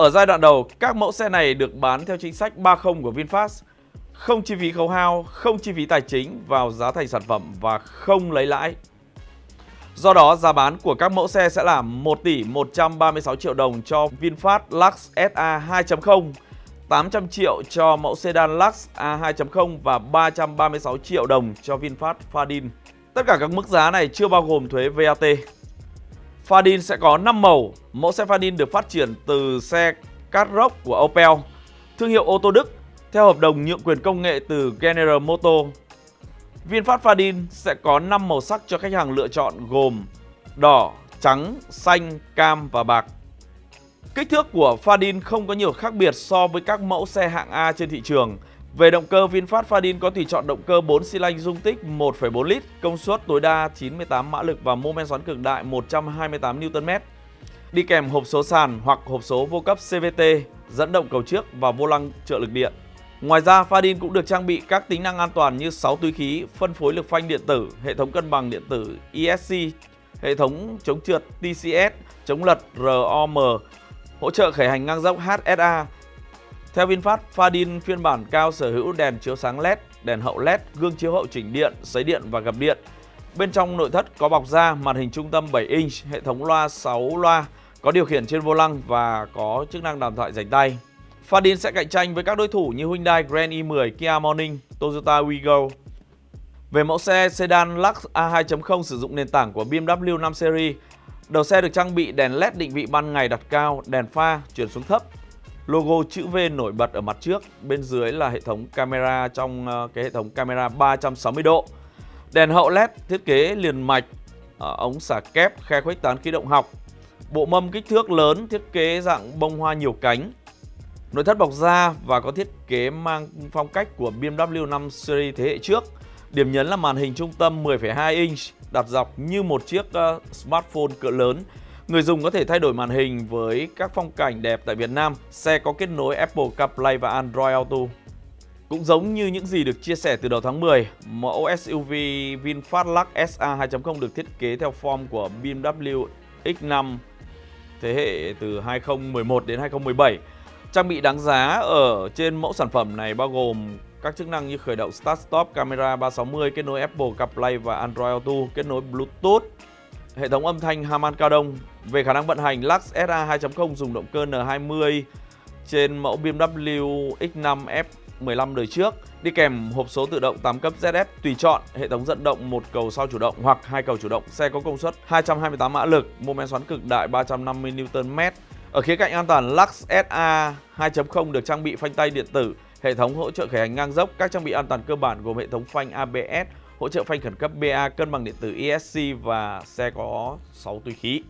Ở giai đoạn đầu, các mẫu xe này được bán theo chính sách 30 của VinFast, không chi phí khấu hao, không chi phí tài chính vào giá thành sản phẩm và không lấy lãi. Do đó, giá bán của các mẫu xe sẽ là 1 tỷ 136 triệu đồng cho VinFast Lux SA 2.0, 800 triệu cho mẫu sedan Lux A2.0 và 336 triệu đồng cho VinFast Fadin. Tất cả các mức giá này chưa bao gồm thuế VAT. Fadin sẽ có 5 màu. Mẫu xe Fadin được phát triển từ xe Karoq của Opel, thương hiệu ô tô Đức, theo hợp đồng nhượng quyền công nghệ từ General Motors. VinFast Fadin sẽ có 5 màu sắc cho khách hàng lựa chọn gồm đỏ, trắng, xanh, cam và bạc. Kích thước của Fadin không có nhiều khác biệt so với các mẫu xe hạng A trên thị trường. Về động cơ, VinFast Fadin có tùy chọn động cơ 4 xi lanh dung tích 1,4 lít, công suất tối đa 98 mã lực và mô men xoắn cực đại 128 Nm. Đi kèm hộp số sàn hoặc hộp số vô cấp CVT, dẫn động cầu trước và vô lăng trợ lực điện. Ngoài ra, Fadin cũng được trang bị các tính năng an toàn như 6 túi khí, phân phối lực phanh điện tử, hệ thống cân bằng điện tử ESC, hệ thống chống trượt TCS, chống lật ROM, hỗ trợ khởi hành ngang dốc HSA. Theo VinFast, Fadin phiên bản cao sở hữu đèn chiếu sáng LED, đèn hậu LED, gương chiếu hậu chỉnh điện, sấy điện và gập điện. Bên trong nội thất có bọc da, màn hình trung tâm 7 inch, hệ thống loa 6 loa, có điều khiển trên vô lăng và có chức năng đàm thoại rảnh tay. Fadin sẽ cạnh tranh với các đối thủ như Hyundai Grand i10, Kia Morning, Toyota Wigo. Về mẫu xe sedan Lux A2.0 sử dụng nền tảng của BMW 5 Series, đầu xe được trang bị đèn LED định vị ban ngày đặt cao, đèn pha chuyển xuống thấp, logo chữ V nổi bật ở mặt trước, bên dưới là hệ thống camera trong ờ, cái hệ thống camera 360 độ. Đèn hậu LED thiết kế liền mạch, ờ, ống xả kép, khe khuếch tán khí động học. Bộ mâm kích thước lớn, thiết kế dạng bông hoa nhiều cánh, Nội thất bọc da và có thiết kế mang phong cách của BMW 5 Series thế hệ trước. Điểm nhấn là màn hình trung tâm 10,2 inch đặt dọc như một chiếc ờ, smartphone cỡ lớn. Người dùng có thể thay đổi màn hình với các phong cảnh đẹp tại Việt Nam. Xe có kết nối Apple CarPlay và Android Auto. Cũng giống như những gì được chia sẻ từ đầu tháng 10, mẫu SUV VinFast Lux SA 2.0 được thiết kế theo form của BMW X5 thế hệ từ 2011 đến 2017 Trang bị đáng giá ở trên mẫu sản phẩm này bao gồm các chức năng như khởi động Start Stop, camera 360, kết nối Apple CarPlay và Android Auto, kết nối Bluetooth, hệ thống âm thanh Harman Kardon. Về khả năng vận hành, Lux SA 2.0 dùng động cơ N20 trên mẫu BMW X5 F15 đời trước, đi kèm hộp số tự động 8 cấp ZF tùy chọn, hệ thống dẫn động một cầu sau chủ động hoặc hai cầu chủ động. Xe có công suất 228 mã lực, mô men xoắn cực đại 350 Nm, ở khía cạnh an toàn, Lux SA 2.0 được trang bị phanh tay điện tử, hệ thống hỗ trợ khởi hành ngang dốc, các trang bị an toàn cơ bản gồm hệ thống phanh ABS, hỗ trợ phanh khẩn cấp BA, cân bằng điện tử ESC và xe có 6 túi khí.